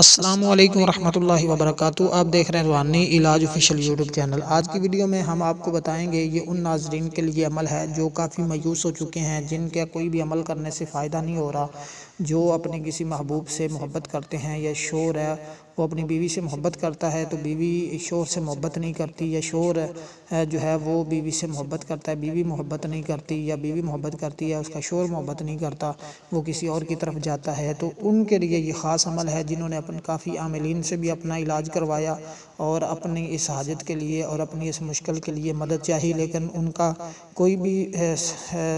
السلام علیکم ورحمۃ اللہ وبرکاتہ۔ آپ دیکھ رہے ہیں روحانی علاج آفیشیل یوٹیوب چینل آج کی ویڈیو میں ہم آپ کو بتائیں گے یہ ان ناظرین کے لیے عمل ہے جو کافی مایوس ہو چکے ہیں، جن کا کوئی بھی عمل کرنے سے فائدہ نہیں ہو رہا، جو اپنے کسی محبوب سے محبت کرتے ہیں یا شور ہے وہ اپنی بیوی سے محبت کرتا ہے تو بیوی شور سے محبت نہیں کرتی یا شور جو ہے وہ بیوی سے محبت کرتا ہے، بیوی محبت نہیں کرتی یا بیوی محبت کرتی ہے اس کا شور محبت نہیں کرتا، وہ کسی اور کی طرف جاتا ہے۔ تو ان کے لیے یہ خاص عمل ہے جنہوں نے اپنے کافی عاملین سے بھی اپنا علاج کروایا اور اپنی اس حاجت کے لیے اور اپنی اس مشکل کے لیے مدد چاہی، لیکن ان کا کوئی بھی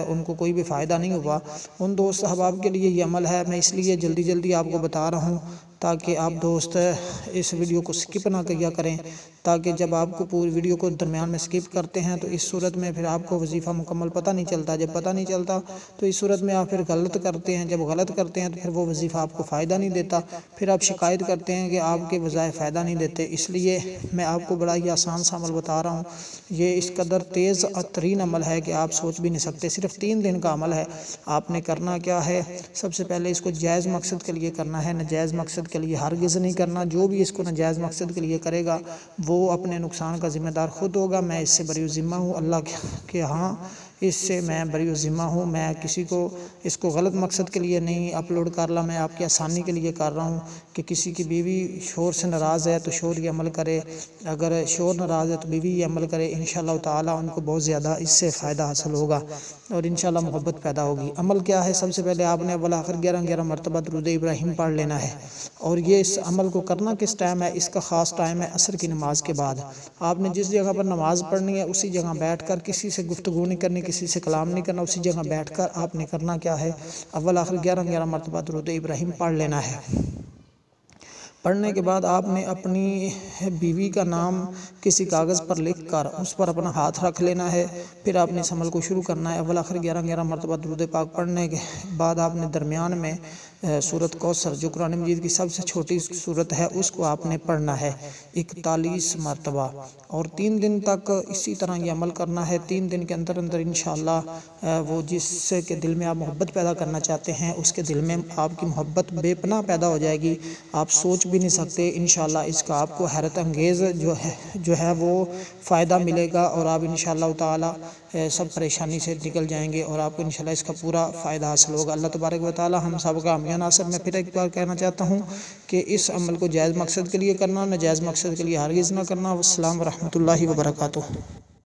ان کو کوئی بھی فائدہ نہیں ہوا۔ ان دوست احباب کے لیے یہ عمل ہے، میں اس لیے جلدی جلدی آپ کو بتا رہا ہوں تاکہ آپ دوست اس ویڈیو کو سکپ نہ کیا کریں۔ تاکہ جب آپ کو پوری ویڈیو کو درمیان میں سکپ کرتے ہیں تو اس صورت میں پھر آپ کو وظیفہ مکمل پتہ نہیں چلتا۔ جب پتہ نہیں چلتا تو اس صورت میں آپ پھر غلط کرتے ہیں۔ جب غلط کرتے ہیں تو پھر وہ وظیفہ آپ کو فائدہ نہیں دیتا۔ پھر آپ شکایت کرتے ہیں کہ آپ کے وظائف فائدہ نہیں دیتے۔ اس لیے میں آپ کو بڑا ہی آسان سا عمل بتا رہا ہوں۔ یہ اس قدر تیز ترین عمل ہے کہ آپ سوچ بھی نہیں سکتے۔ صرف تین دن کا عمل ہے۔ آپ نے کرنا کیا ہے؟ سب سے پہلے اس کو جائز مقصد کے لیے کرنا ہے۔ نجائز مقصد کے لیے ہرگز نہیں کرنا۔ جو بھی اس کو نجائز مقصد کے لیے کرے گا، وہ اپنے نقصان کا ذمہ دار خود ہوگا۔ میں اس سے بری ذمہ ہوں۔ اللہ کے ہاں اس سے میں بری و ذمہ ہوں، میں کسی کو اس کو غلط مقصد کے لیے نہیں اپلوڈ کر رہا، میں آپ کی آسانی کے لیے کر رہا ہوں کہ کسی کی بیوی شور سے ناراض ہے تو شور یہ عمل کرے، اگر شور ناراض ہے تو بیوی یہ عمل کرے، انشاءاللہ تعالیٰ ان کو بہت زیادہ اس سے فائدہ حاصل ہوگا اور انشاءاللہ محبت پیدا ہوگی۔ عمل کیا ہے؟ سب سے پہلے آپ نے اول آخر گیارہ گیارہ مرتبہ درود ابراہیم پڑھ لینا ہے اور یہ اس عمل کو کرنا کس ٹائم ہے؟ اس کا خاص ٹائم ہے عصر کی نماز کے بعد۔ آپ نے جس جگہ پر نماز پڑھنی ہے، اسی جگہ بیٹھ کر کسی سے گفتگو نہیں کرنی کسی سے کلام نہیں کرنا، اسی جگہ بیٹھ کر آپ نے کرنا کیا ہے؟ اول، آخر، گیارہ گیارہ مرتبہ درود ابراہیم پڑھ لینا ہے۔ پڑھنے کے بعد آپ نے اپنی بیوی کا نام کسی کاغذ پر لکھ کر اس پر اپنا ہاتھ رکھ لینا ہے۔ پھر آپ نے اس عمل کو شروع کرنا ہے۔ اول، آخر، گیارہ گیارہ مرتبہ درود پاک پڑھنے کے بعد آپ نے درمیان میں صورت کوثر جو قرآن مجید کی سب سے چھوٹی صورت ہے، اس کو آپ نے پڑھنا ہے۔ اکتالیس مرتبہ۔ اور تین دن تک اسی طرح یہ عمل کرنا ہے۔ تین دن کے اندر اندر انشاءاللہ وہ جس کے دل میں آپ محبت پیدا کرنا چاہتے ہیں، اس کے دل میں آپ کی محبت بے پناہ پیدا ہو جائے گی۔ آپ سوچ بھی نہیں سکتے، انشاءاللہ اس کا آپ کو حیرت انگیز جو ہے جو ہے وہ فائدہ ملے گا۔ اور آپ انشاءاللہ تعالی سب پریشانی سے نکل جائیں گے اور آپ کو انشاءاللہ اس کا پورا فائدہ حاصل ہوگا۔ اللہ تبارک و تعالی ہم سب کا عناصر میں پھر ایک بار کہنا چاہتا ہوں کہ اس عمل کو جائز مقصد کے لیے کرنا نہ جائز مقصد کے لیے ہرگز نہ کرنا۔ والسلام ورحمۃ اللہ وبرکاتہ۔